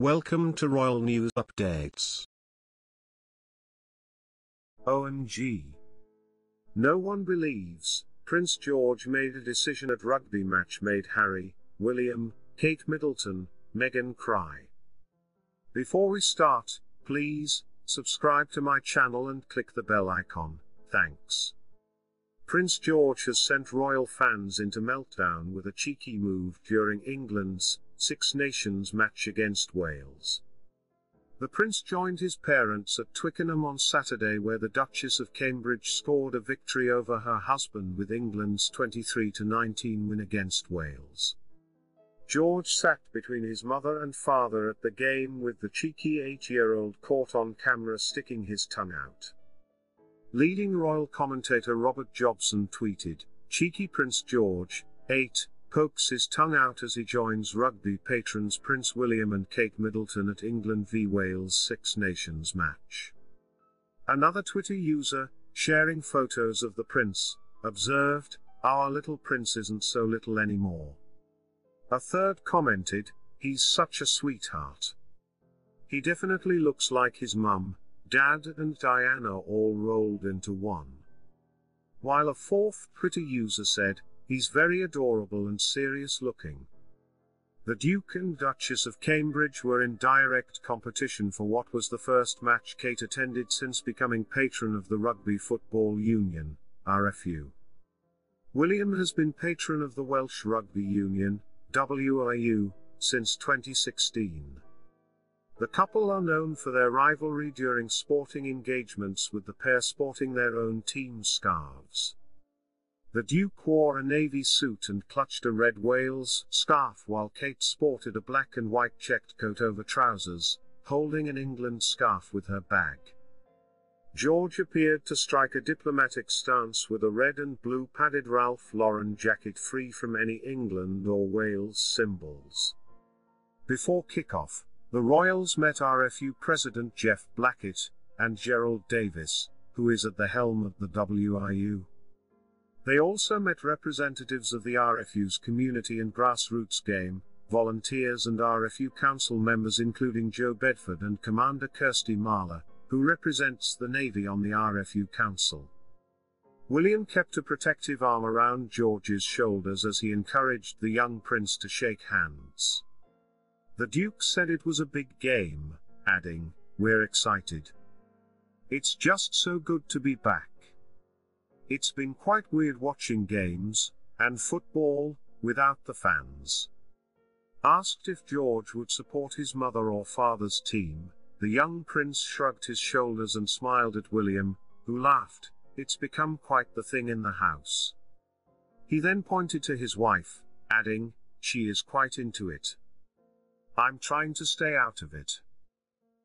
Welcome to Royal News Updates. OMG. No one believes, Prince George made a decision at rugby match made Harry, William, Kate Middleton, Meghan cry. Before we start, please, subscribe to my channel and click the bell icon, thanks. Prince George has sent royal fans into meltdown with a cheeky move during England's Six Nations match against Wales. The prince joined his parents at Twickenham on Saturday where the Duchess of Cambridge scored a victory over her husband with England's 23-19 win against Wales. George sat between his mother and father at the game with the cheeky eight-year-old caught on camera sticking his tongue out. Leading royal commentator Robert Jobson tweeted, Cheeky Prince George, 8, pokes his tongue out as he joins rugby patrons Prince William and Kate Middleton at England v Wales Six Nations match. Another Twitter user, sharing photos of the prince, observed, Our little prince isn't so little anymore. A third commented, He's such a sweetheart. He definitely looks like his mum, Dad and Diana all rolled into one. While a fourth Twitter user said, he's very adorable and serious looking. The Duke and Duchess of Cambridge were in direct competition for what was the first match Kate attended since becoming patron of the Rugby Football Union, RFU. William has been patron of the Welsh Rugby Union, WRU, since 2016. The couple are known for their rivalry during sporting engagements with the pair sporting their own team scarves. The Duke wore a navy suit and clutched a red Wales scarf while Kate sported a black and white checked coat over trousers, holding an England scarf with her bag. George appeared to strike a diplomatic stance with a red and blue padded Ralph Lauren jacket free from any England or Wales symbols. Before kickoff, the Royals met RFU President Jeff Blackett and Gerald Davies, who is at the helm of the WRU. They also met representatives of the RFU's community and grassroots game, volunteers and RFU council members including Joe Bedford and Commander Kirsty Marler, who represents the Navy on the RFU Council. William kept a protective arm around George's shoulders as he encouraged the young prince to shake hands. The Duke said it was a big game, adding, We're excited. It's just so good to be back. It's been quite weird watching games, and football, without the fans. Asked if George would support his mother or father's team, the young prince shrugged his shoulders and smiled at William, who laughed, It's become quite the thing in the house. He then pointed to his wife, adding, She is quite into it. I'm trying to stay out of it.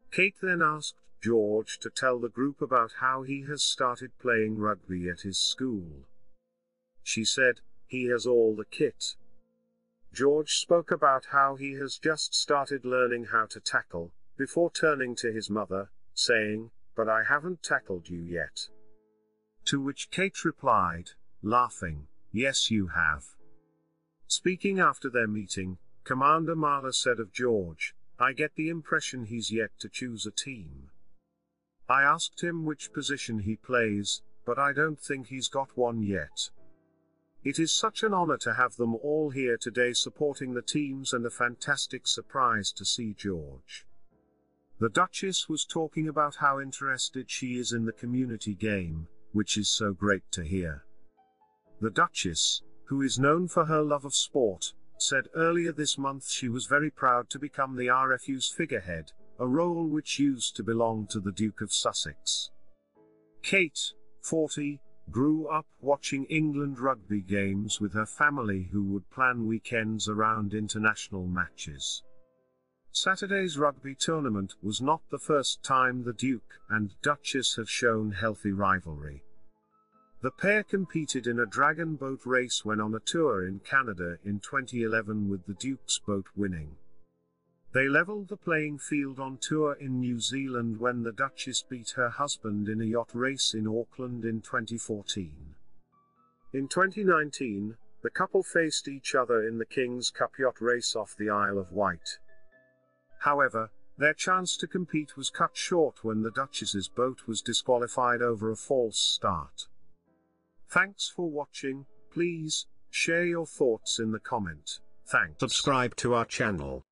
Kate then asked George to tell the group about how he has started playing rugby at his school. She said, he has all the kit. George spoke about how he has just started learning how to tackle, before turning to his mother, saying, But I haven't tackled you yet. To which Kate replied, laughing, Yes, you have. Speaking after their meeting, Commander Marler said of George, I get the impression he's yet to choose a team. I asked him which position he plays, but I don't think he's got one yet. It is such an honor to have them all here today supporting the teams and a fantastic surprise to see George. The Duchess was talking about how interested she is in the community game, which is so great to hear. The Duchess, who is known for her love of sport, said earlier this month she was very proud to become the RFU's figurehead, a role which used to belong to the Duke of Sussex. Kate, 40, grew up watching England rugby games with her family who would plan weekends around international matches. Saturday's rugby tournament was not the first time the Duke and Duchess have shown healthy rivalry. The pair competed in a dragon boat race when on a tour in Canada in 2011 with the Duke's boat winning. They leveled the playing field on tour in New Zealand when the Duchess beat her husband in a yacht race in Auckland in 2014. In 2019, the couple faced each other in the King's Cup yacht race off the Isle of Wight. However, their chance to compete was cut short when the Duchess's boat was disqualified over a false start. Thanks for watching, please, share your thoughts in the comment, thanks. Subscribe to our channel.